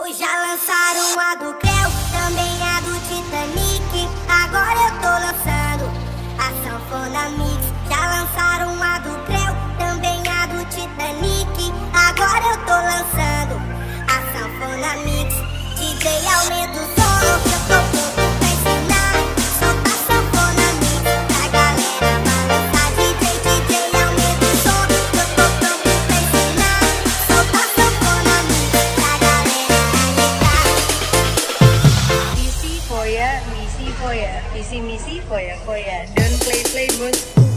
Hoje já lançaram a do Creu, também a do Titanic. Agora eu tô lançando a Sanfona Mix. Já lançaram a do Creu, também a do Titanic. Agora eu tô lançando a Sanfona Mix. DJ aumenta o ya misi foya, visi misi foya, foya. Don't play play bos.